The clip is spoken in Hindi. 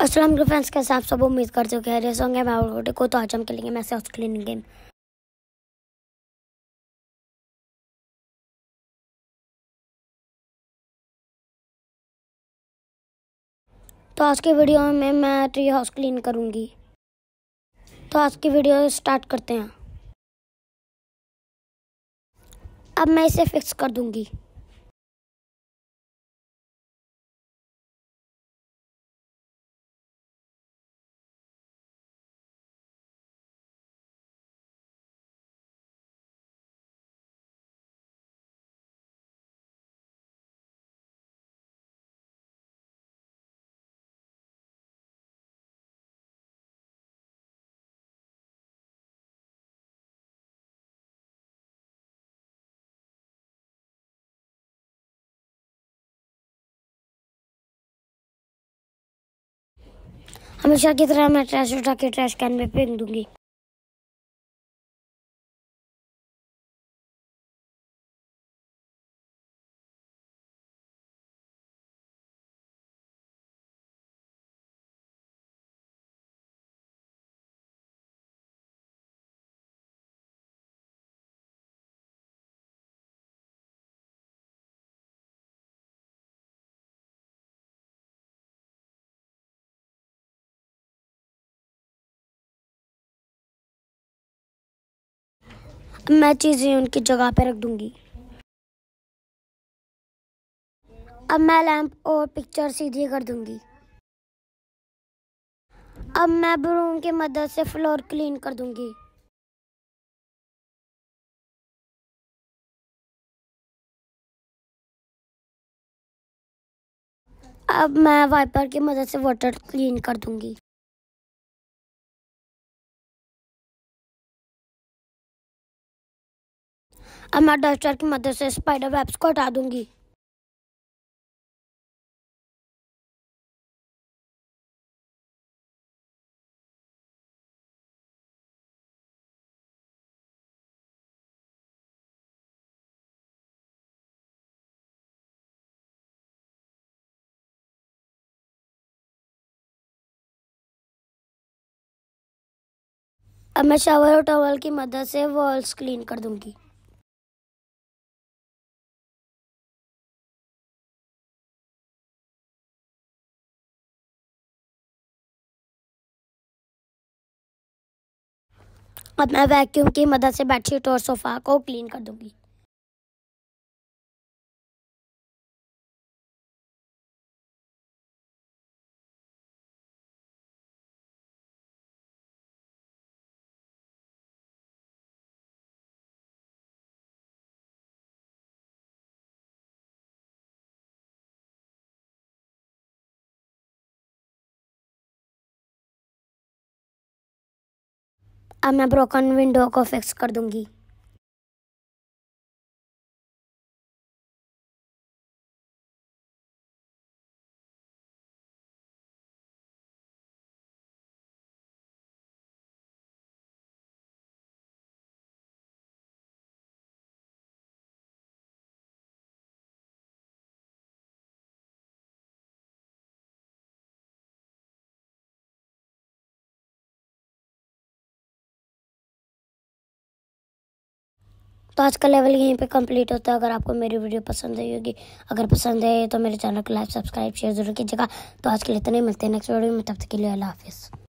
असलम फ्रेंड्स के साथ सब उम्मीद करते हो कि रेस होंगे। मैं और को तो आज हम खेलेंगे मैसे हाउस क्लीनिंग गेम तो आज की वीडियो में मैं ट्री हाउस क्लीन करूँगी। तो आज की वीडियो स्टार्ट करते हैं। अब मैं इसे फिक्स कर दूँगी। हमेशा की तरह मैं ट्रैश उठा के ट्रैश कैन में फेंक दूँगी। मैं चीज़ें उनकी जगह पे रख दूँगी। अब मैं लैंप और पिक्चर सीधी कर दूँगी। अब मैं ब्रूम की मदद से फ्लोर क्लीन कर दूँगी। अब मैं वाइपर की मदद से वाटर क्लीन कर दूँगी। अब मैं डस्टर की मदद से स्पाइडर वेब्स को हटा दूँगी। अब मैं शावर और टॉवल की मदद से वॉल्स क्लीन कर दूँगी। अब मैं वैक्यूम की मदद से बेडशीट और सोफ़ा को क्लीन कर दूँगी। अब मैं ब्रोकन विंडो को फिक्स कर दूँगी। तो आज का लेवल यहीं पे कंप्लीट होता है, अगर आपको मेरी वीडियो पसंद आई होगी। अगर पसंद है तो मेरे चैनल को लाइक सब्सक्राइब शेयर ज़रूर कीजिएगा। तो आज के लिए इतने मिलते हैं नेक्स्ट वीडियो में, तब तक के लिए अल्लाह हाफिज़।